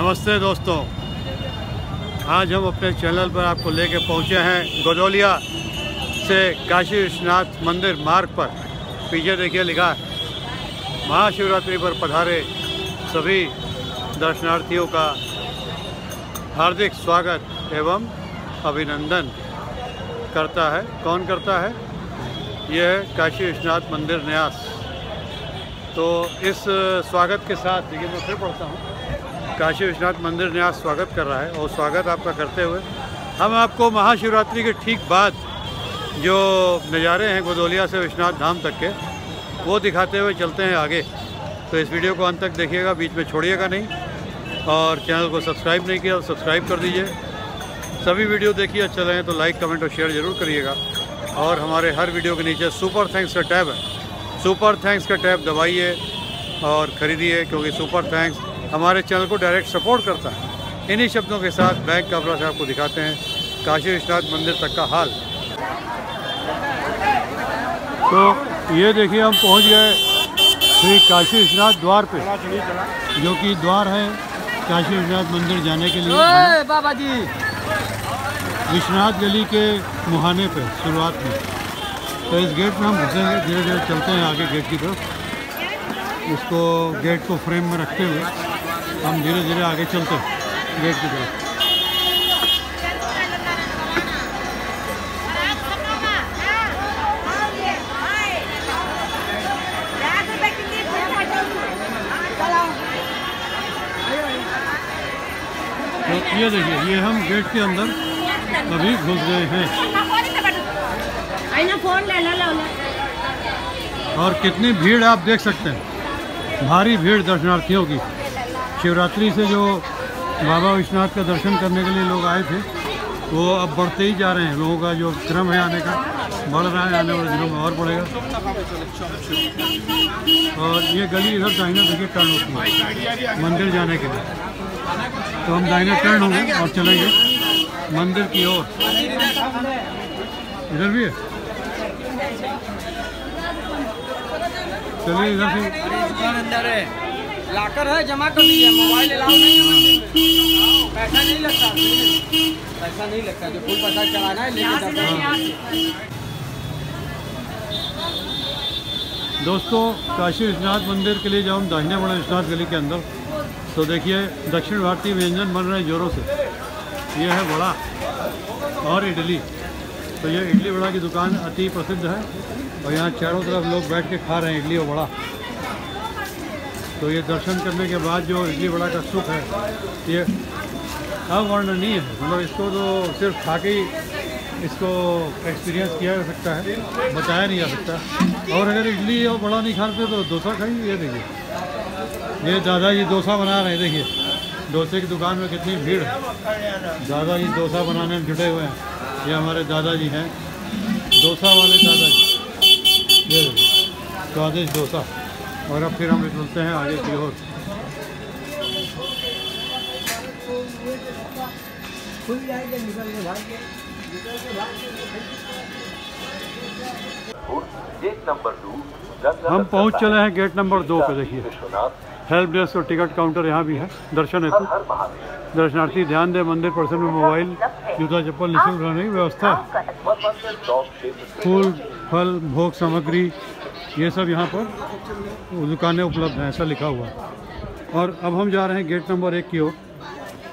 नमस्ते दोस्तों। आज हम अपने चैनल पर आपको लेके पहुँचे हैं गोदौलिया से काशी विश्वनाथ मंदिर मार्ग पर। पीछे देखिए लिखा है, महाशिवरात्रि पर पधारे सभी दर्शनार्थियों का हार्दिक स्वागत एवं अभिनंदन। करता है, कौन करता है? यह है काशी विश्वनाथ मंदिर न्यास। तो इस स्वागत के साथ, देखिए मैं फिर पढ़ता हूँ। काशी विश्वनाथ मंदिर ने आज स्वागत कर रहा है और स्वागत आपका करते हुए हम आपको महाशिवरात्रि के ठीक बाद जो नज़ारे हैं गोदौलिया से विश्वनाथ धाम तक के, वो दिखाते हुए चलते हैं आगे। तो इस वीडियो को अंत तक देखिएगा, बीच में छोड़िएगा नहीं। और चैनल को सब्सक्राइब नहीं किया तो सब्सक्राइब कर दीजिए। सभी वीडियो देखिए अच्छा लगे तो लाइक, कमेंट और शेयर ज़रूर करिएगा। और हमारे हर वीडियो के नीचे सुपर थैंक्स का टैब है। सुपर थैंक्स का टैब दबाइए और ख़रीदिए, क्योंकि सुपर थैंक्स हमारे चैनल को डायरेक्ट सपोर्ट करता है। इन्हीं शब्दों के साथ बैंक का से आपको दिखाते हैं काशी विश्वनाथ मंदिर तक का हाल। तो ये देखिए हम पहुँच गए श्री काशी विश्वनाथ द्वार पे जो कि द्वार है काशी विश्वनाथ मंदिर जाने के लिए। बाबा जी विश्वनाथ गली के मुहाने पे शुरुआत में। तो इस गेट में हम घुसेंगे धीरे धीरे चलते हैं आगे गेट की तरफ़। इसको गेट को फ्रेम में रखते हुए। हम धीरे धीरे आगे चलते गेट की तरफ़। तो ये देखिए, ये हम गेट के अंदर अभी घुस गए हैं। और कितनी भीड़ आप देख सकते हैं। भारी भीड़ दर्शनार्थियों की। शिवरात्रि से जो बाबा विश्वनाथ का दर्शन करने के लिए लोग आए थे, वो अब बढ़ते ही जा रहे हैं। लोगों का जो क्रम है आने का, बढ़ रहा है आने वाले दिनों में और बढ़ेगा। और ये गली इधर दाहिना देखिए टर्न होती है, मंदिर जाने के लिए। तो हम दाहिना टर्न होंगे और चलेंगे मंदिर की ओर। इधर भी है? चलिए इधर से। लाकर है जमा कर दीजिए मोबाइल अलाउ नहीं है। पैसा नहीं लगता पैसा नहीं लगता जो फुल पैसा चलाना है लेके दोस्तों काशी विश्वनाथ मंदिर के लिए जब हम दाहिने बड़े विश्वनाथ गली के अंदर तो देखिए दक्षिण भारतीय व्यंजन बन रहे हैं ज़ोरों से। ये है बड़ा और इडली। तो ये इडली बड़ा की दुकान अति प्रसिद्ध है और यहाँ चारों तरफ़ लोग बैठ के खा रहे हैं इडली और बड़ा तो ये दर्शन करने के बाद जो इडली बड़ा का सुख है, ये अवर्णनीय है। मतलब इसको तो सिर्फ़ खा के ही इसको एक्सपीरियंस किया जा सकता है, बताया नहीं जा सकता। और अगर इडली और बड़ा नहीं खाते तो डोसा खाइए ये देखिए। ये दादाजी डोसा बना रहे हैं, देखिए। डोसे की दुकान में कितनी भीड़ दादाजी डोसा बनाने में जुटे हुए हैं। ये हमारे दादाजी हैं। डोसा वाले दादाजी। ये स्वादिष्ट डोसा। और अब फिर हम निकलते हैं आगे की ओर। हम पहुँच चले हैं गेट नंबर दो पे, देखिए। हेल्प डेस्क और टिकट काउंटर यहाँ भी है, दर्शन हेतु। दर्शनार्थी, ध्यान दे, मंदिर परिसर में मोबाइल, जूता चप्पल, निःशुल्क रहने की व्यवस्था। फूल, फल, भोग, सामग्री ये सब यहाँ पर दुकानें उपलब्ध हैं, ऐसा लिखा हुआ। और अब हम जा रहे हैं गेट नंबर एक की ओर।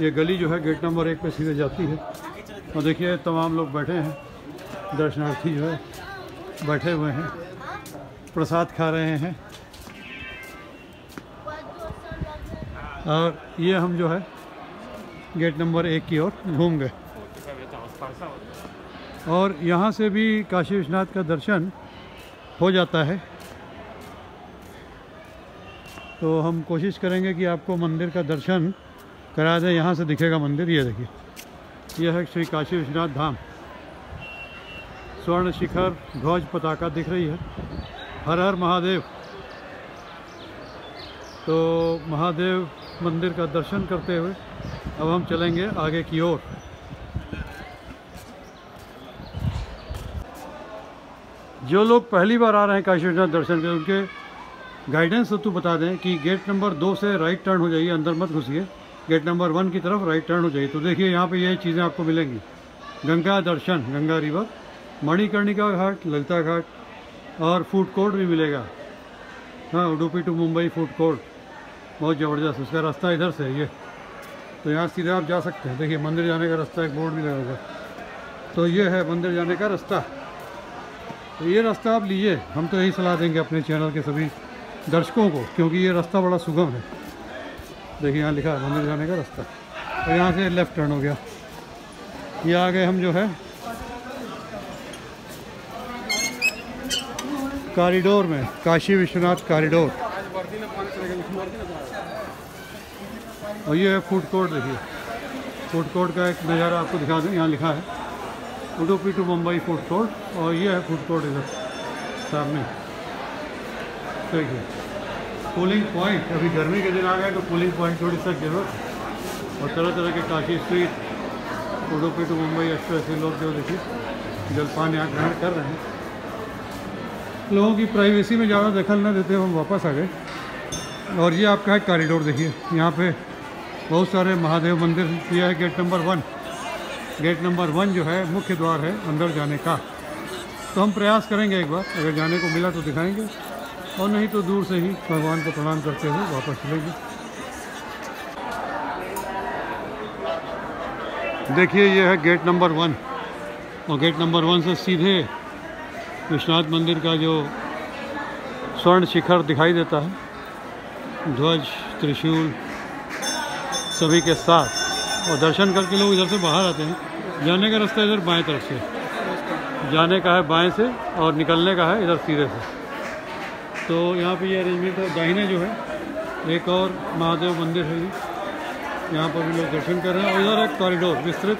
ये गली जो है, गेट नंबर एक पे सीधे जाती है। और देखिए, तमाम लोग बैठे हैं। दर्शनार्थी जो है, बैठे हुए हैं। प्रसाद खा रहे हैं। और ये हम जो है, गेट नंबर एक की ओर घूम गए। और यहाँ से भी काशी विश्वनाथ का दर्शन हो जाता है। तो हम कोशिश करेंगे कि आपको मंदिर का दर्शन करा दें। यहाँ से दिखेगा मंदिर। ये देखिए। यह है श्री काशी विश्वनाथ धाम। स्वर्ण शिखर, ध्वज पताका दिख रही है। हर हर महादेव। तो महादेव मंदिर का दर्शन करते हुए अब हम चलेंगे आगे की ओर। जो लोग पहली बार आ रहे हैं काशी विश्वनाथ दर्शन के उनके गाइडेंस तो बता दें कि गेट नंबर दो से राइट टर्न हो जाइए, अंदर मत घुसिए। गेट नंबर वन की तरफ़ राइट टर्न हो जाइए। तो देखिए, यहाँ पे ये चीज़ें आपको मिलेंगी। गंगा दर्शन, गंगा रिवर मणिकर्णिका घाट, ललिता घाट और फ़ूड कोर्ट भी मिलेगा। हाँ Udupi to Mumbai food court बहुत ज़बरदस्त, उसका रास्ता इधर से ये। तो यहाँ सीधे आप जा सकते हैं। देखिए, मंदिर जाने का रास्ता एक बोर्ड भी लगा तो ये है मंदिर जाने का रास्ता। तो ये रास्ता आप लीजिए। हम तो यही सलाह देंगे अपने चैनल के सभी दर्शकों को, क्योंकि ये रास्ता बड़ा सुगम है। देखिए, यहाँ लिखा है, मंदिर जाने का रास्ता। और यहाँ से लेफ़्ट टर्न हो गया। ये आ गए हम जो है कॉरिडोर में, काशी विश्वनाथ कॉरिडोर और ये है फ़ूड कोर्ट देखिए। फ़ूड कोर्ट का एक नज़ारा आपको दिखा दूँ, यहाँ लिखा है। Udupi to Mumbai food court और ये है फ़ूड कोर्ट इधर सामने देखिए कूलिंग पॉइंट अभी गर्मी के दिन आ गए तो कूलिंग पॉइंट थोड़ी सा ज़रूरत और तरह तरह के Kashi street Udupi to Mumbai express ये लोग जो देखिए, जलपान यहाँ ग्रहण कर रहे हैं। लोगों की प्राइवेसी में ज़्यादा दखल न देते हम वापस आ गए। और ये आपका है कॉरिडोर देखिए। यहाँ पे बहुत सारे महादेव मंदिर, ये है gate number one gate number one जो है, मुख्य द्वार है अंदर जाने का। तो हम प्रयास करेंगे एक बार, अगर जाने को मिला तो दिखाएँगे, और नहीं तो दूर से ही भगवान को प्रणाम करते हुए वापस चलेंगे। देखिए, ये है गेट नंबर वन, और गेट नंबर वन से सीधे विश्वनाथ मंदिर का जो स्वर्ण शिखर दिखाई देता है, ध्वज, त्रिशूल, सभी के साथ, और दर्शन करके लोग इधर से बाहर आते हैं। जाने का रास्ता इधर बाएँ तरफ़ से। जाने का है बाएँ से और निकलने का है इधर सीधे से। तो यहाँ पे ये अरेंजमेंट है, दाहिने जो है, एक और महादेव मंदिर है यहाँ पर भी लोग दर्शन कर रहे हैं और इधर एक कॉरिडोर विस्तृत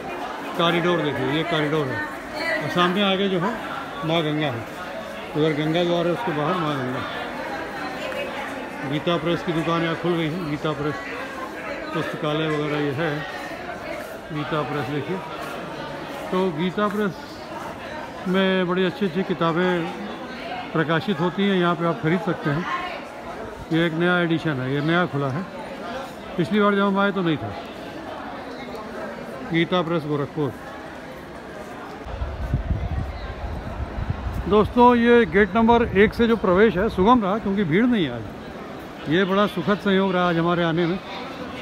कॉरिडोर देखिए, ये कॉरिडोर है। और सामने आगे जो है, माँ गंगा है। उधर गंगा द्वार है, उसके बाहर माँ गंगा। गीता प्रेस की दुकान यहाँ खुल गई है, गीता प्रेस पुस्तकालय वगैरह ये है। गीता प्रेस देखिए। तो गीता प्रेस में बड़ी अच्छी अच्छी किताबें प्रकाशित होती हैं, यहाँ पे आप खरीद सकते हैं। ये एक नया एडिशन है, ये नया खुला है। पिछली बार जब हम आए तो नहीं था। गीता प्रेस, गोरखपुर। दोस्तों, ये गेट नंबर एक से जो प्रवेश है, सुगम रहा, क्योंकि भीड़ नहीं है आज। ये बड़ा सुखद संयोग रहा आज हमारे आने में,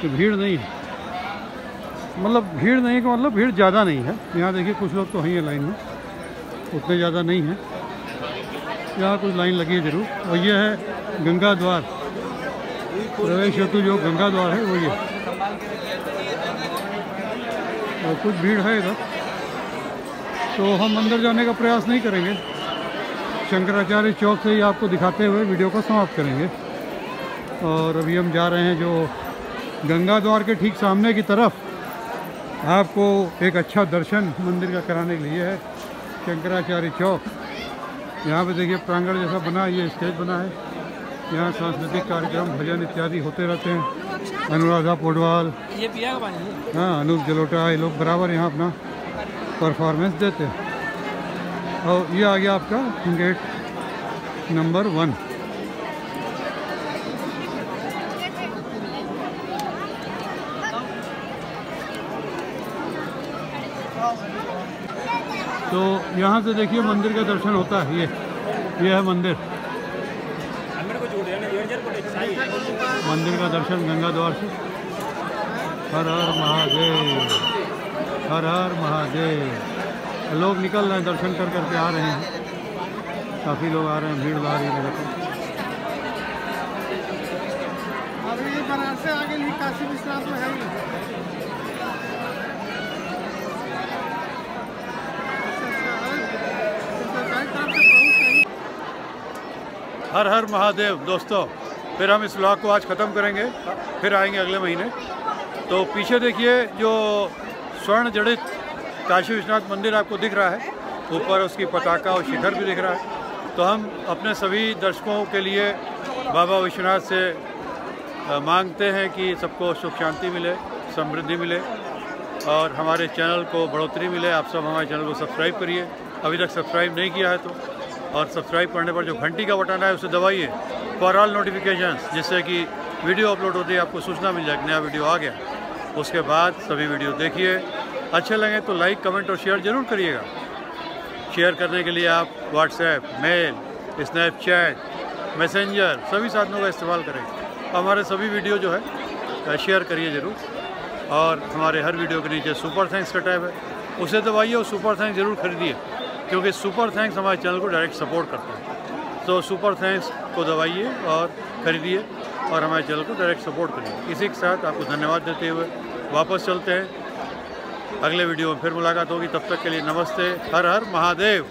कि भीड़ नहीं है। मतलब भीड़ नहीं का मतलब भीड़ ज़्यादा नहीं है। यहाँ देखिए, कुछ लोग तो हैं लाइन में। उतने ज़्यादा नहीं हैं। यहाँ कुछ लाइन लगी है ज़रूर। और ये है गंगा द्वार। प्रवेश हेतु जो गंगा द्वार है, वो ये। और कुछ भीड़ है इधर। तो हम अंदर जाने का प्रयास नहीं करेंगे। शंकराचार्य चौक से ही आपको दिखाते हुए वीडियो को समाप्त करेंगे। और अभी हम जा रहे हैं जो गंगा द्वार के ठीक सामने की तरफ़। आपको एक अच्छा दर्शन मंदिर का कराने के लिए है शंकराचार्य चौक। यहाँ पे देखिए प्रांगण जैसा बना ये स्टेज बना है। यहाँ सांस्कृतिक कार्यक्रम भजन इत्यादि होते रहते हैं। अनुराधा पोडवाल। हाँ। अनूप जलोटा ये लोग बराबर यहाँ अपना परफॉर्मेंस देते हैं। और ये आ गया आपका गेट नंबर वन तो यहाँ से देखिए मंदिर का दर्शन होता है, ये ये है मंदिर। मंदिर का दर्शन गंगा द्वार से। हर हर महादेव, हर हर महादेव। लोग निकल रहे हैं, दर्शन कर करके आ रहे हैं। काफ़ी लोग आ रहे हैं, भीड़ से आगे काशी में है ही। अच्छा, अच्छा, अरे, तो सरकारी तरफ़ से पहुँच नहीं हर हर महादेव, दोस्तों, फिर हम इस ब्लॉग को आज ख़त्म करेंगे, फिर आएँगे अगले महीने। तो पीछे देखिए जो स्वर्ण जड़ित काशी विश्वनाथ मंदिर आपको दिख रहा है, ऊपर उसकी पताका और शिखर भी दिख रहा है। तो हम अपने सभी दर्शकों के लिए बाबा विश्वनाथ से मांगते हैं कि सबको सुख शांति मिले, समृद्धि मिले, और हमारे चैनल को बढ़ोतरी मिले। आप सब हमारे चैनल को सब्सक्राइब करिए। अभी तक सब्सक्राइब नहीं किया है तो और सब्सक्राइब करने पर जो घंटी का बटन है, उसे दबाइए। फॉर ऑल नोटिफिकेशन जिससे कि वीडियो अपलोड होते ही आपको सूचना मिल जाए नया वीडियो आ गया। उसके बाद सभी वीडियो देखिए। अच्छे लगे तो लाइक कमेंट और शेयर ज़रूर करिएगा। शेयर करने के लिए आप व्हाट्सएप मेल स्नैपचैट मैसेंजर सभी साधनों का इस्तेमाल करें। हमारे सभी वीडियो जो है शेयर करिए ज़रूर। और हमारे हर वीडियो के नीचे सुपर थैंक्स का टैब है। उसे दबाइए और सुपर थैंक्स ज़रूर खरीदिए। क्योंकि सुपर थैंक्स हमारे चैनल को डायरेक्ट सपोर्ट करते हैं। तो सुपर थैंक्स को दबाइए और खरीदिए और हमारे चैनल को डायरेक्ट सपोर्ट करिए। इसी के साथ आपको धन्यवाद देते हुए वापस चलते हैं। अगले वीडियो में फिर मुलाकात होगी। तब तक के लिए नमस्ते। हर हर महादेव।